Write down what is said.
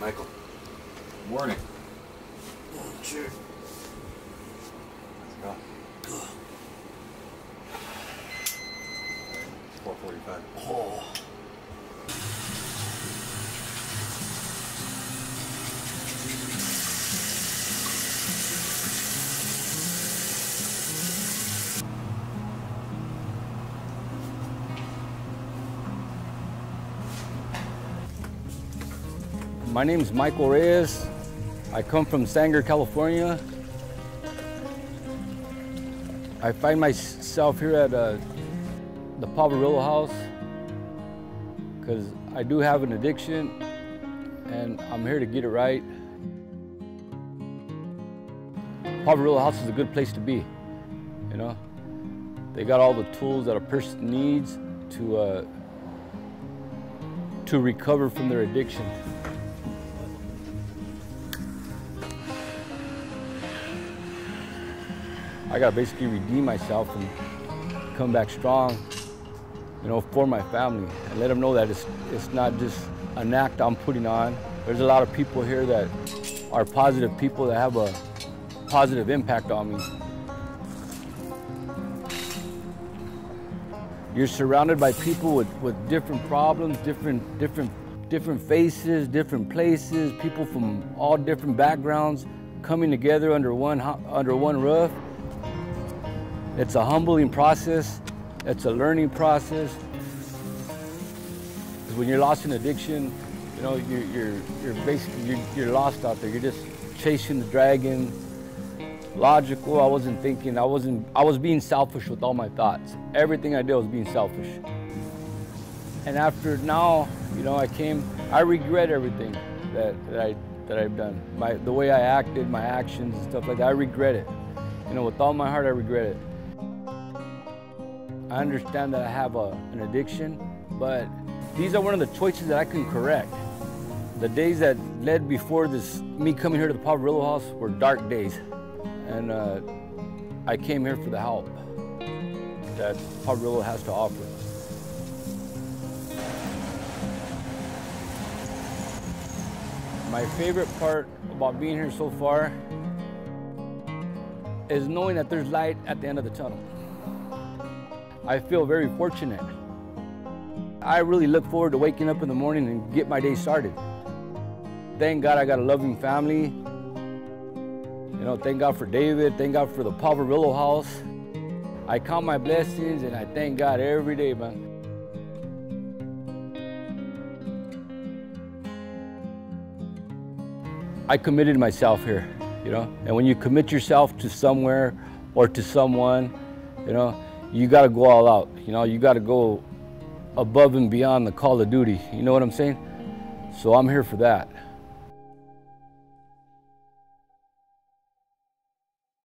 Michael. Good morning. Oh, sure. How's it going? 445. Oh. My name is Michael Reyes. I come from Sanger, California. I find myself here at uh, the Poverello House because I do have an addiction and I'm here to get it right. Poverello House is a good place to be, you know. They got all the tools that a person needs to uh, to recover from their addiction. I gotta basically redeem myself and come back strong, you know, for my family and let them know that it's, it's not just an act I'm putting on. There's a lot of people here that are positive people that have a positive impact on me. You're surrounded by people with, with different problems, different, different, different faces, different places, people from all different backgrounds coming together under one, under one roof. It's a humbling process. It's a learning process. When you're lost in addiction, you know, you're, you're, you're basically, you're, you're lost out there. You're just chasing the dragon. Logical, I wasn't thinking, I wasn't, I was being selfish with all my thoughts. Everything I did was being selfish. And after now, you know, I came, I regret everything that, that I, that I've done. My, the way I acted, my actions and stuff like that, I regret it. You know, with all my heart, I regret it. I understand that I have a, an addiction, but these are one of the choices that I can correct. The days that led before this, me coming here to the Poverello house were dark days. And uh, I came here for the help that Poverello has to offer. My favorite part about being here so far is knowing that there's light at the end of the tunnel. I feel very fortunate. I really look forward to waking up in the morning and get my day started. Thank God I got a loving family. You know, thank God for David, thank God for the Poverello house. I count my blessings and I thank God every day, man. I committed myself here, you know, and when you commit yourself to somewhere or to someone, you know, you got to go all out. You know, you got to go above and beyond the call of duty. You know what I'm saying? So I'm here for that.